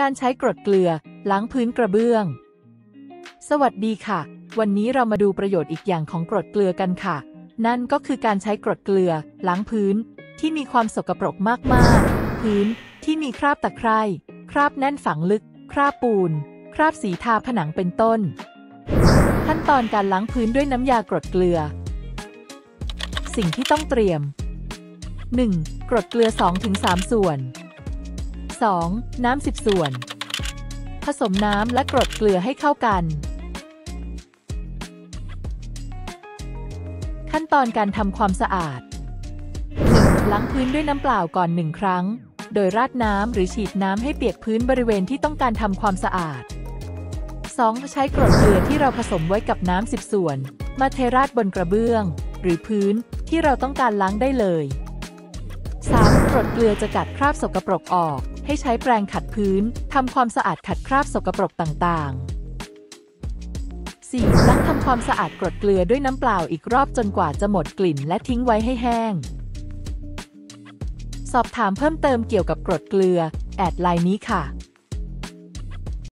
การใช้กรดเกลือล้างพื้นกระเบื้อง สวัสดีค่ะ วันนี้เรามาดูประโยชน์อีกอย่างของกรดเกลือกันค่ะ นั่นก็คือการใช้กรดเกลือ ล้างพื้น ที่มีความสกปรกมากๆ พื้นที่มีคราบตะไคร่คราบแน่นฝังลึก คราบปูน คราบสีทาผนังเป็นต้น ขั้นตอนการล้างพื้นด้วยน้ำยากรดเกลือ สิ่งที่ต้องเตรียม 1. กรดเกลือ 2-3 ส่วน 2. น้ำ10 ส่วน ผสมน้ำและกรดเกลือให้เข้ากัน ขั้นตอนการทำความสะอาด ล้างพื้นด้วยน้ำเปล่าก่อนหนึ่งครั้ง โดยราดน้ำหรือฉีดน้ำให้เปียกพื้นบริเวณที่ต้องการทำความสะอาด 2. ใช้กรดเกลือที่เราผสมไว้กับน้ำ10 ส่วน มาเทราดบนกระเบื้อง หรือพื้นที่เราต้องการล้างได้เลย 3. กรดเกลือจะกัดคราบสกปรกออก ให้ใช้แปรงขัดพื้นทำความสะอาดขัดคราบสกปรกต่างๆ 4. ล้างทำความสะอาดกรดเกลือด้วยน้ำเปล่าอีกรอบจนกว่าจะหมดกลิ่นและทิ้งไว้ให้แห้ง สอบถามเพิ่มเติมเกี่ยวกับกรดเกลือ แอดไลน์นี้ค่ะ